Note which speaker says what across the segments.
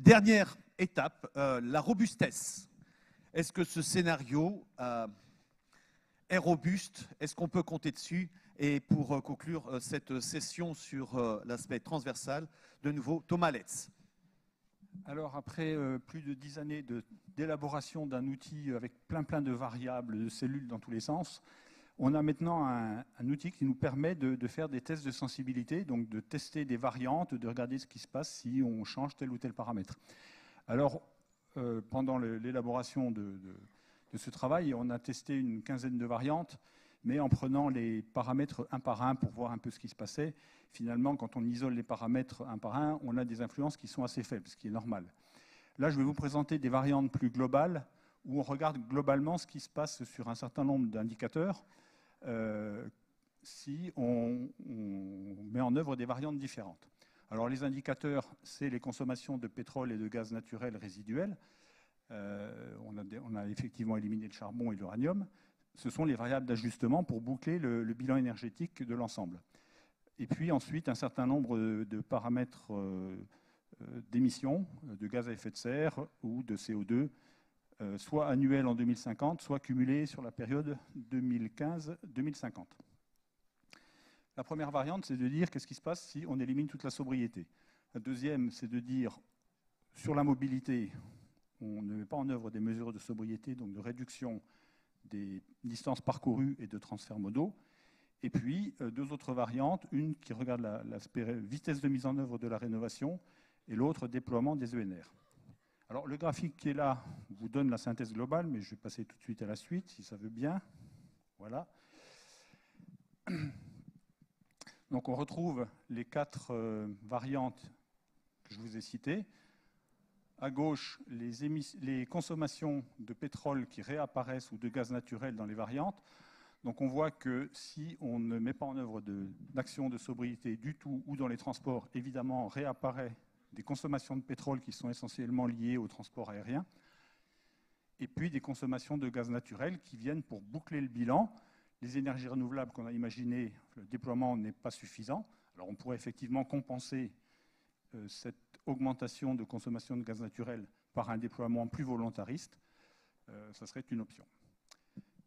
Speaker 1: Dernière étape, euh, la robustesse. Est-ce que ce scénario euh, est robuste? Est-ce qu'on peut compter dessus? Et pour euh, conclure cette session sur l'aspect transversal, de nouveau, Thomas Letz.
Speaker 2: Alors après plus de dix années d'élaboration d'un outil avec plein plein de variables, de cellules dans tous les sens, on a maintenant un, outil qui nous permet de, faire des tests de sensibilité, donc de tester des variantes, de regarder ce qui se passe si on change tel ou tel paramètre. Alors euh, pendant l'élaboration de, ce travail, on a testé une quinzaine de variantes, mais en prenant les paramètres un par un pour voir un peu ce qui se passait. Finalement, quand on isole les paramètres un par un, on a des influences qui sont assez faibles, ce qui est normal. Là, je vais vous présenter des variantes plus globales, où on regarde globalement ce qui se passe sur un certain nombre d'indicateurs, si on, met en œuvre des variantes différentes. Alors les indicateurs, c'est les consommations de pétrole et de gaz naturel résiduels. Euh, on, a, effectivement éliminé le charbon et l'uranium. Ce sont les variables d'ajustement pour boucler le, bilan énergétique de l'ensemble. Et puis ensuite, un certain nombre de, de paramètres euh, d'émissions de gaz à effet de serre ou de CO2, euh, soit annuels en 2050, soit cumulés sur la période 2015-2050. La première variante, c'est de dire qu'est-ce qui se passe si on élimine toute la sobriété. La deuxième, c'est de dire sur la mobilité, on ne met pas en œuvre des mesures de sobriété, donc de réduction des distances parcourues et de transferts modaux. Et puis, euh, deux autres variantes, une qui regarde la, vitesse de mise en œuvre de la rénovation et l'autre, déploiement des ENR. Alors, le graphique qui est là vous donne la synthèse globale, mais je vais passer tout de suite à la suite, si ça veut bien. Voilà. Donc, on retrouve les quatre euh, variantes que je vous ai citées. À gauche, les, consommations de pétrole qui réapparaissent ou de gaz naturel dans les variantes. Donc on voit que si on ne met pas en œuvre d'action de, sobriété du tout ou dans les transports, évidemment, réapparaît des consommations de pétrole qui sont essentiellement liées au transport aérien, et puis des consommations de gaz naturel qui viennent pour boucler le bilan. Les énergies renouvelables qu'on a imaginées, le déploiement n'est pas suffisant. Alors on pourrait effectivement compenser euh, cette augmentation de consommation de gaz naturel par un déploiement plus volontariste, euh, ça serait une option.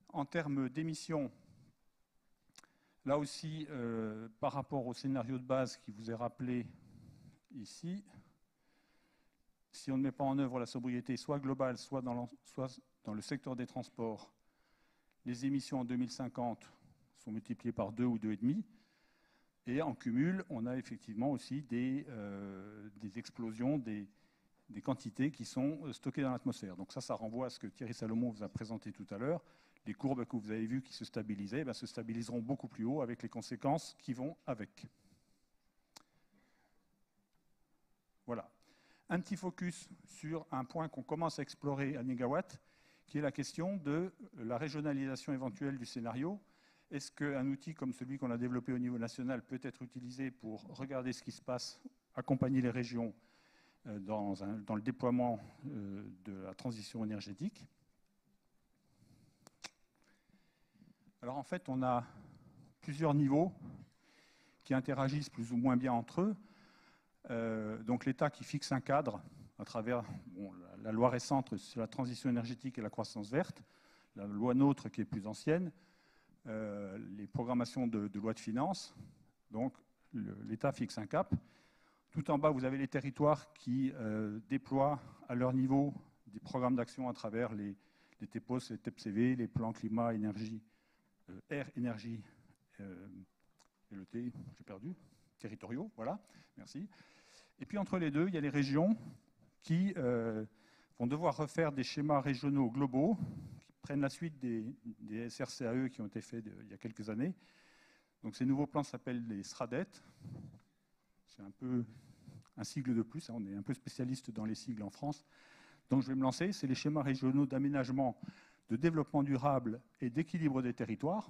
Speaker 2: En termes d'émissions, là aussi, euh, par rapport au scénario de base qui vous est rappelé ici, si on ne met pas en œuvre la sobriété soit globale, soit dans, soit dans le secteur des transports, les émissions en 2050 sont multipliées par 2 ou 2,5. Et en cumul, on a effectivement aussi des, euh, explosions, des, quantités qui sont stockées dans l'atmosphère. Donc ça, ça renvoie à ce que Thierry Salomon vous a présenté tout à l'heure. Les courbes que vous avez vues qui se stabilisaient ben, se stabiliseront beaucoup plus haut avec les conséquences qui vont avec. Voilà. Un petit focus sur un point qu'on commence à explorer à Négawatt, qui est la question de la régionalisation éventuelle du scénario. Est-ce qu'un outil comme celui qu'on a développé au niveau national peut être utilisé pour regarder ce qui se passe, accompagner les régions euh, dans, dans le déploiement euh, de la transition énergétique? Alors en fait, on a plusieurs niveaux qui interagissent plus ou moins bien entre eux. Euh, donc l'État qui fixe un cadre à travers la, loi récente sur la transition énergétique et la croissance verte, la loi NOTRe qui est plus ancienne, euh, les programmations de, loi de finances. Donc l'État fixe un cap. Tout en bas, vous avez les territoires qui euh, déploient à leur niveau des programmes d'action à travers les, les TEPOS, les TEPCV, les plans climat, énergie, air, énergie, et le T, j'ai perdu, territoriaux, voilà, merci. Et puis entre les deux, il y a les régions qui euh, vont devoir refaire des schémas régionaux globaux, qui prennent la suite des, SRCAE qui ont été faits il y a quelques années. Donc ces nouveaux plans s'appellent les SRADET. C'est un peu un sigle de plus, hein, on est un peu spécialiste dans les sigles en France. Donc je vais me lancer, c'est les schémas régionaux d'aménagement, de développement durable et d'équilibre des territoires.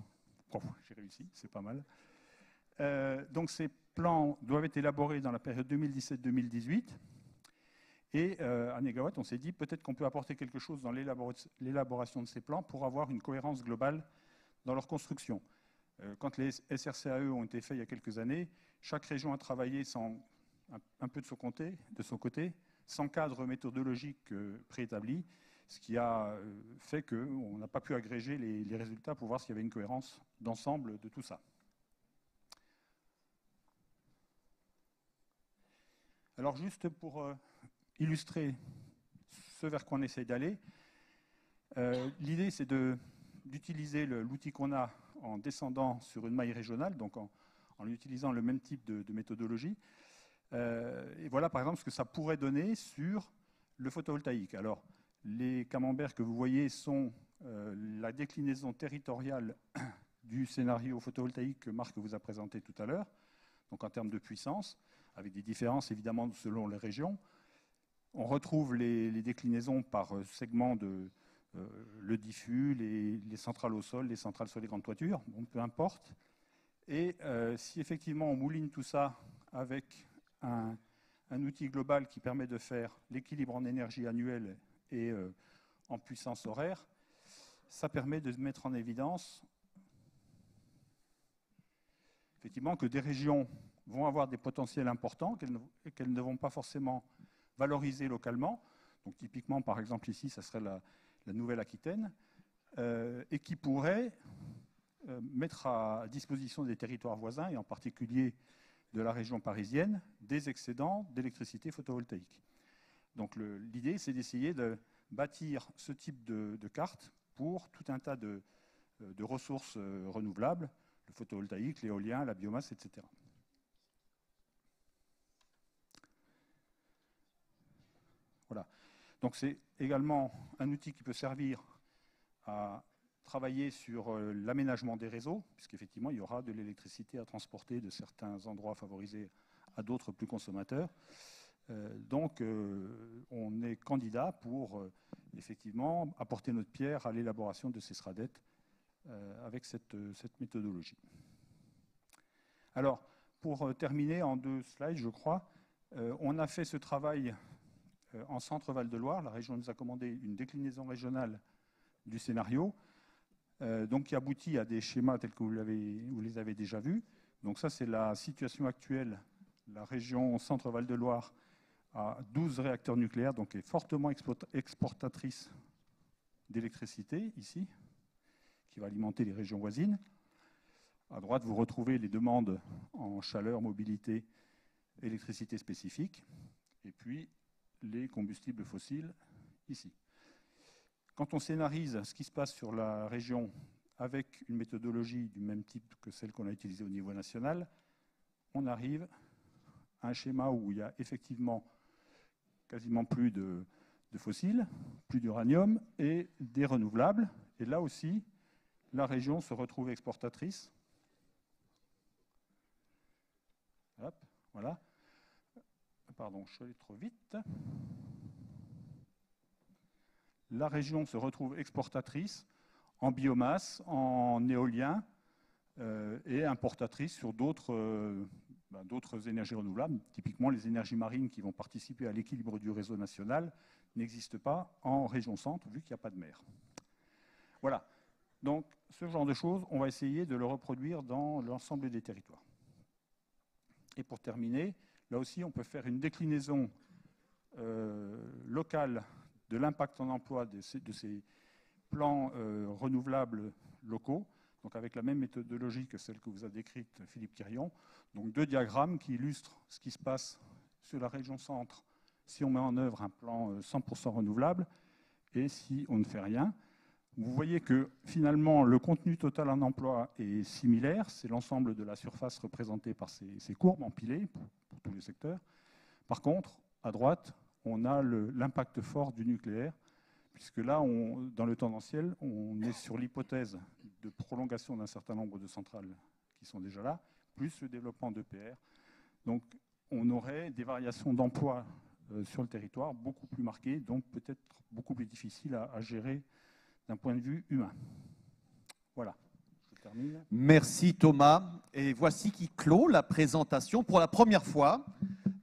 Speaker 2: Oh, J'ai réussi, c'est pas mal. Euh, donc ces plans doivent être élaborés dans la période 2017-2018. Et euh, à Négawatt, on s'est dit peut-être qu'on peut apporter quelque chose dans l'élaboration de ces plans pour avoir une cohérence globale dans leur construction. Euh, quand les SRCAE ont été faits il y a quelques années, chaque région a travaillé un, peu de son côté, de son côté sans cadre méthodologique préétabli, ce qui a fait qu'on n'a pas pu agréger les résultats pour voir s'il y avait une cohérence d'ensemble de tout ça. Alors juste pour illustrer ce vers quoi on essaye d'aller, l'idée c'est d'utiliser l'outil qu'on a en descendant sur une maille régionale, donc en, utilisant le même type de, méthodologie. Euh, et voilà par exemple ce que ça pourrait donner sur le photovoltaïque. Alors, les camemberts que vous voyez sont euh, la déclinaison territoriale du scénario photovoltaïque que Marc vous a présenté tout à l'heure, donc en termes de puissance, avec des différences évidemment selon les régions. On retrouve les, déclinaisons par euh, segment de, euh, le diffus, les, centrales au sol, les centrales sur les grandes toitures, bon, peu importe. Et euh, si effectivement on mouline tout ça avec un, outil global qui permet de faire l'équilibre en énergie annuelle et en puissance horaire, ça permet de mettre en évidence effectivement que des régions vont avoir des potentiels importants qu'elles ne, vont pas forcément valoriser localement. Donc typiquement, par exemple ici, ça serait la, Nouvelle-Aquitaine, euh, et qui pourrait euh, mettre à disposition des territoires voisins, et en particulier de la région parisienne, des excédents d'électricité photovoltaïque. Donc l'idée, c'est d'essayer de bâtir ce type de, carte pour tout un tas de, euh, de ressources renouvelables, le photovoltaïque, l'éolien, la biomasse, etc. Voilà. Donc c'est également un outil qui peut servir à travailler sur euh, l'aménagement des réseaux, puisqu'effectivement, il y aura de l'électricité à transporter de certains endroits favorisés à d'autres plus consommateurs. Euh, donc, euh, on est candidat pour effectivement apporter notre pierre à l'élaboration de ces SRADET avec cette, cette, méthodologie. Alors, pour terminer en deux slides, je crois, on a fait ce travail en centre-Val de Loire. La région nous a commandé une déclinaison régionale du scénario, euh, donc qui aboutit à des schémas tels que vous, vous les avez déjà vus. Donc ça, c'est la situation actuelle. La région centre-Val de Loire a 12 réacteurs nucléaires, donc est fortement exportatrice d'électricité ici, qui va alimenter les régions voisines. À droite, vous retrouvez les demandes en chaleur, mobilité, électricité spécifique. Et puis, les combustibles fossiles ici. Quand on scénarise ce qui se passe sur la région avec une méthodologie du même type que celle qu'on a utilisée au niveau national, on arrive à un schéma où il y a effectivement quasiment plus de, fossiles, plus d'uranium et des renouvelables. Et là aussi, la région se retrouve exportatrice. voilà pardon, je suis allé trop vite. La région se retrouve exportatrice en biomasse, en éolien euh, et importatrice sur euh, ben, d'autres énergies renouvelables. Typiquement, les énergies marines qui vont participer à l'équilibre du réseau national n'existent pas en région centre vu qu'il n'y a pas de mer. Voilà. Donc, ce genre de choses, on va essayer de le reproduire dans l'ensemble des territoires. Et pour terminer, Là aussi, on peut faire une déclinaison euh, locale de l'impact en emploi de ces, plans euh, renouvelables locaux, donc avec la même méthodologie que celle que vous a décrite Philippe Quirion. Donc deux diagrammes qui illustrent ce qui se passe sur la région centre si on met en œuvre un plan 100% euh, renouvelable et si on ne fait rien. Vous voyez que finalement le contenu total en emploi est similaire, c'est l'ensemble de la surface représentée par ces, ces courbes empilées tous les secteurs. Par contre, à droite, on a l'impact fort du nucléaire, puisque là, dans le tendanciel, on est sur l'hypothèse de prolongation d'un certain nombre de centrales qui sont déjà là, plus le développement d'EPR. Donc, on aurait des variations d'emploi euh, sur le territoire beaucoup plus marquées, donc peut-être beaucoup plus difficiles à gérer d'un point de vue humain. Voilà.
Speaker 1: Merci Thomas. Et voici qui clôt la présentation pour la première fois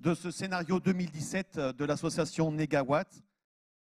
Speaker 1: de ce scénario 2017 de l'association Negawatt